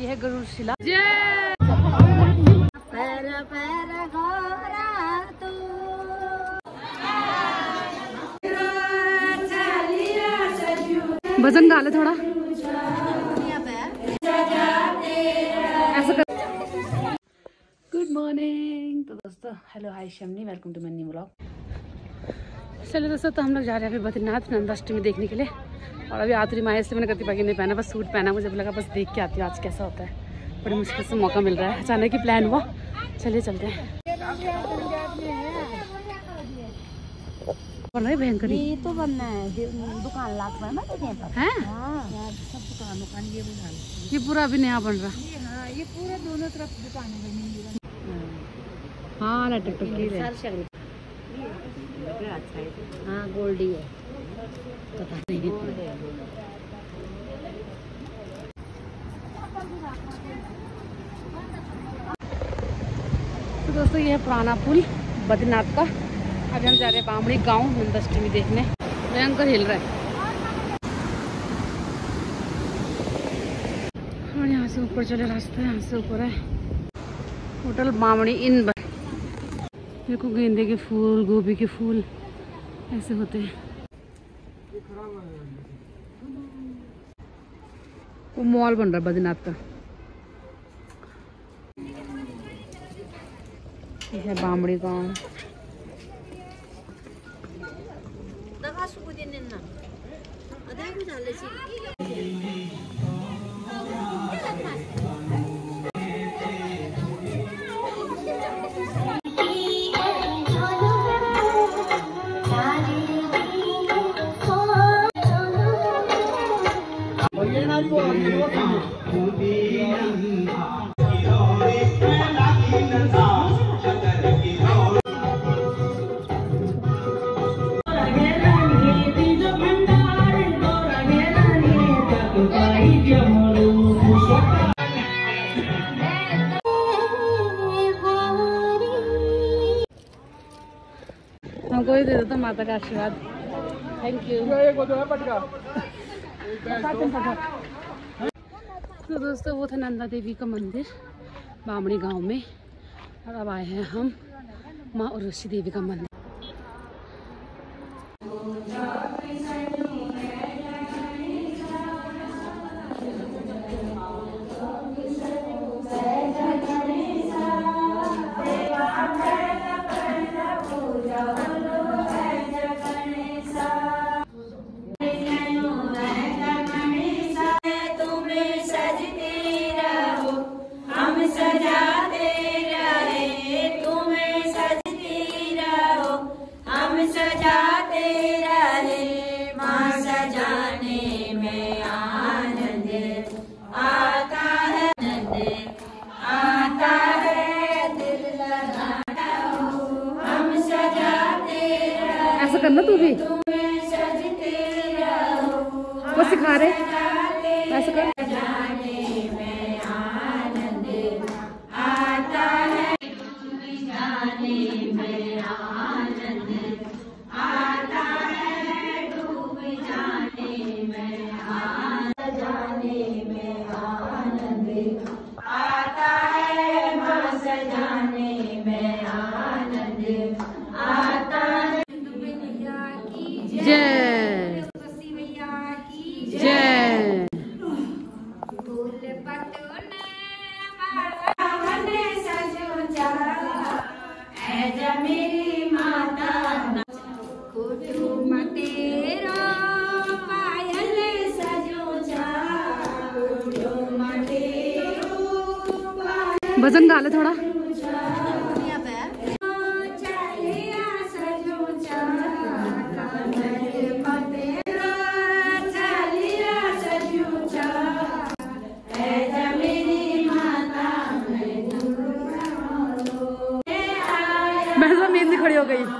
ये है गरुड़ शिला। भजन गा ले थोड़ा। ऐसा कर। गुड मॉर्निंग तो दोस्तों हेलो हाय शमनी वेलकम टू मनी ब्लॉग चलो दोस्तों तो हम लोग जा रहे हैं अभी बद्रीनाथ नंदाष्टमी देखने के लिए। और अभी आतरी माया इसलिए मैंने कति पागी नहीं पहना बस सूट पहना मुझे लगा बस देख के आती हूँ आज कैसा होता है बड़ी मुश्किल से मौका मिल रहा है अचानक ही प्लान हुआ चलिए चलते हैं बन रही भयंकरी ये तो बनना है दुकान लाख में ना देखे पर है हाँ सब दुकान दुकान ये बुझा ये पूरा अभी नया बन रहा हाँ ये पूरे दोनों तरफ़ दुकान बनी हाँ लटक टक की सर शगल हाँ गोल्डी है तो दोस्तों, ये पुराना पुल, बद्रीनाथ का। अभी हम जा रहे हैं बामड़ी गाँव नंदाष्टमी देखने। भयंकर हिल रहा है। और यहाँ से ऊपर चले रास्ता, यहाँ से ऊपर है। होटल बामड़ी इन देखो गेंदे के फूल, गोभी के फूल, ऐसे होते हैं। वो मॉल बन रहा बद्रीनाथ का। है बामड़ी गाँव। हमको ही दे दो तो माता का आशीर्वाद थैंक यू तो दोस्तों, वो था नंदा देवी का मंदिर, बामणी गाँव में। और अब आए हैं हम माँ उर्वशी देवी का मंदिर। वो सिखा रहे ऐसा कर मैं थोड़ा मेहनत खड़ी हो गई।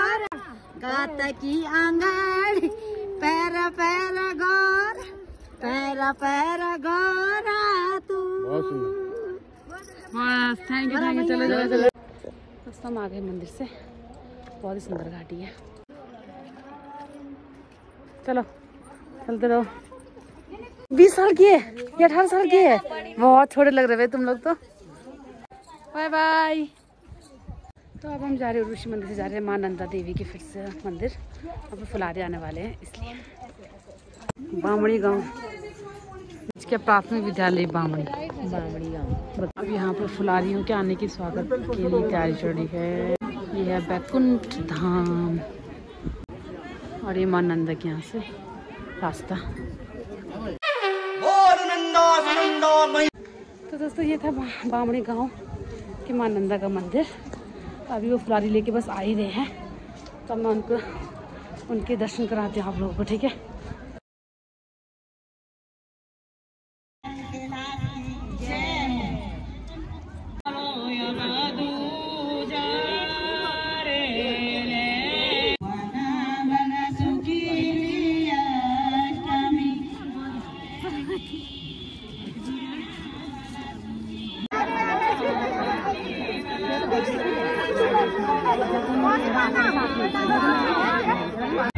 गात की आंगड़ी पैर पैर गोरा पैर पैर गोरा तू। बस थैंक यू थैंक यू चलो चलो चलो। दोस्तों हम आ गए मंदिर से। बहुत ही सुंदर घाटी है। चलो चलते रहो। बीस साल की है या अठारह साल की है। बहुत छोटे लग रहे थे तुम लोग तो। बाय बाय तो अब हम जा रहे हैं ऋषि मंदिर से जा रहे हैं माँ नंदा देवी के फिर से मंदिर। अब फुलारे आने वाले हैं इसलिए। बामड़ी गाँव। इसके प्राथमिक विद्यालय बामड़ी बामड़ी गाँव। अब यहाँ पर फुलारियों के आने की स्वागत के लिए तैयारी चल रही है। ये है बैकुंठ धाम। और ये माँ नंदा के यहाँ से रास्ता। तो दोस्तों ये था बा- बामड़ी गाँव के माँ नंदा का मंदिर। अभी वो फुलारी लेके बस आ ही रहे हैं। तब मैं उनको उनके दर्शन कराती हूँ आप लोगों को, ठीक है? 大伙儿都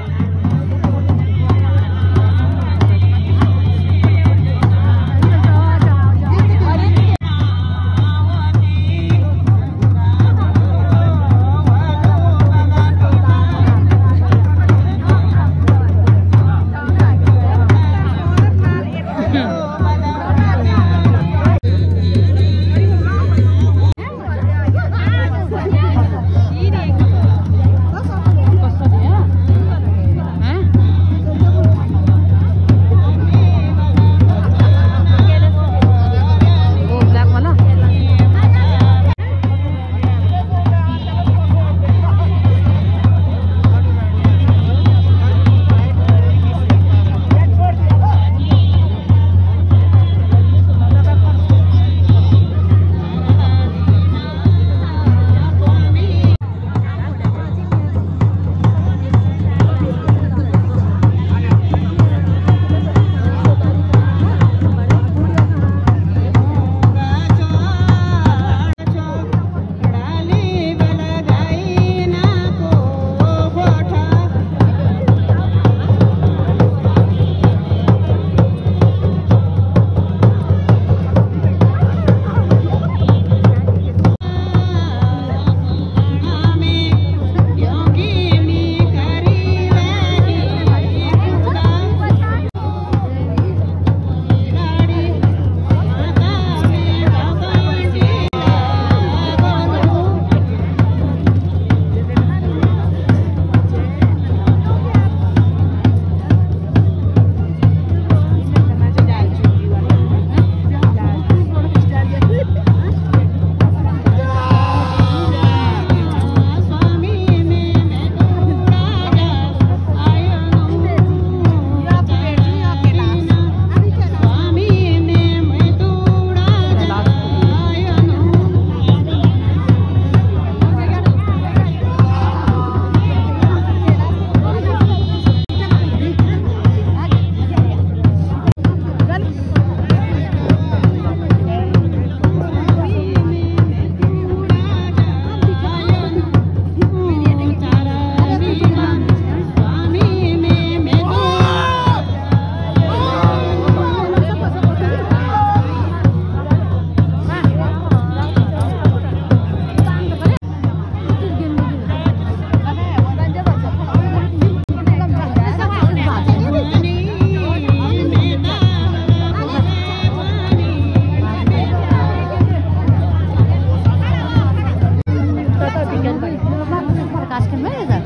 ಪ್ರಕಾಶ್ಗೆ ಇದೆ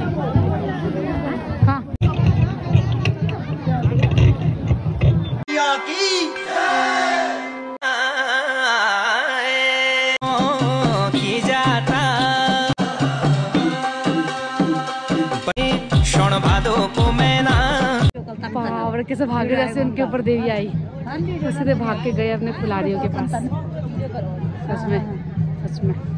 ಹಾಂ और कैसे भागे जैसे उनके ऊपर देवी आई। तो सीधे भाग के गए अपने खिलाड़ियों के पास। सच में सच में।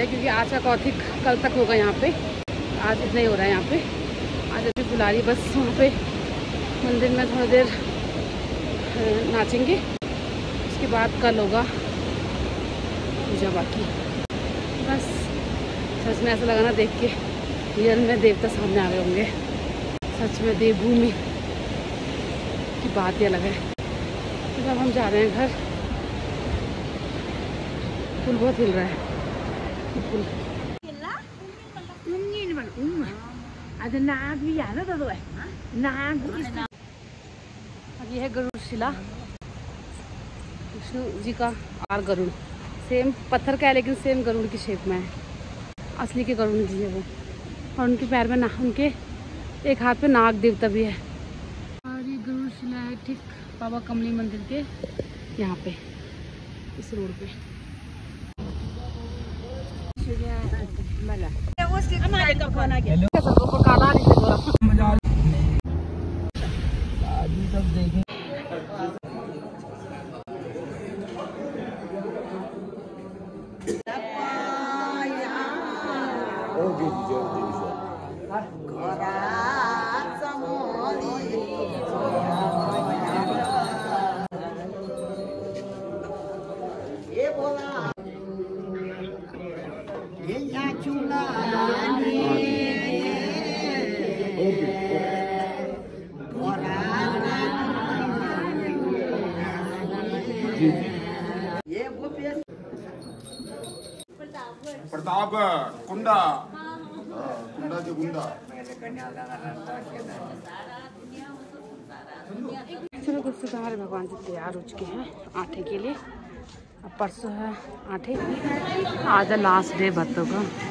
हैं, क्योंकि आज का कौथिक कल तक होगा यहाँ पे। आज इतना ही हो रहा है यहाँ पे। आज अभी बुला रही बस वहाँ पे। मंदिर में थोड़ी देर नाचेंगे। उसके बाद कल होगा पूजा बाकी। बस, सच में ऐसा लगा ना देख के। रियल में देवता सामने आ गए होंगे। सच में देवभूमि की बात ही अलग है। तो अब हम जा रहे हैं घर। फूल बहुत हिल रहा है। अब ये है गरुड़ शिला विष्णु जी का गरुड़ सेम पत्थर का है लेकिन सेम गरुड़ की शेप में है असली के गरुड़ जी है वो और उनके पैर में ना उनके एक हाथ पे नाग देवता भी है और ये गरुड़ शिला है ठीक बाबा कमली मंदिर के यहाँ पे इस रोड पे आला? व्यवस्थित से प्रताप, कुंडा। कुंडा के गुंडा। चलो तो हमारे भगवान जी तैयार हो चुके हैं आठे के लिए। अब परसों है आठे। आज लास्ट डे भत्तों का।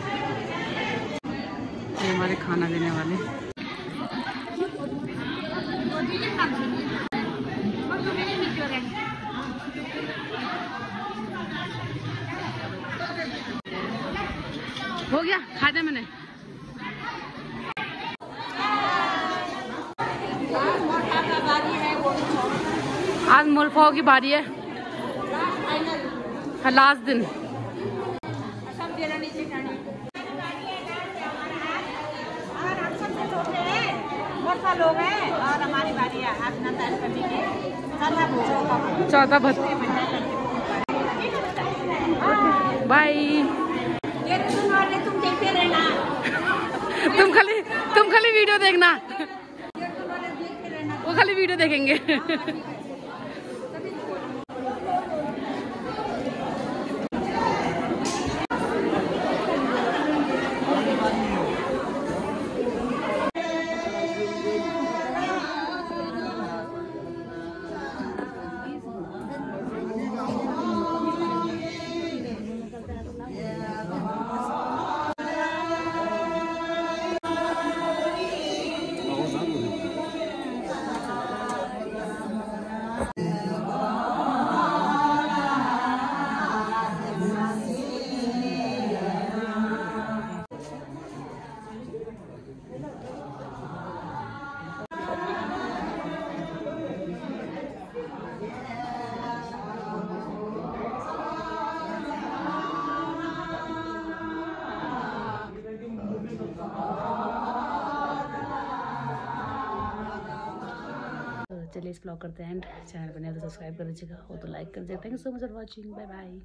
ये हमारे खाना देने वाले। हो गया खा दिया मैंने। आज मुल्फाओं की बारी है। हाँ, लास्ट दिन। लोग हैं और हमारी बारी चौथा भक्त बाय तुम खाली तुम खाली वीडियो देखना। वो खाली वीडियो देखेंगे। इस ब्लॉग करते हैं एंड चैनल पर नहीं तो सब्सक्राइब कर दीजिएगा और तो लाइक कर दीजिएगा। Thank you so much for watching bye bye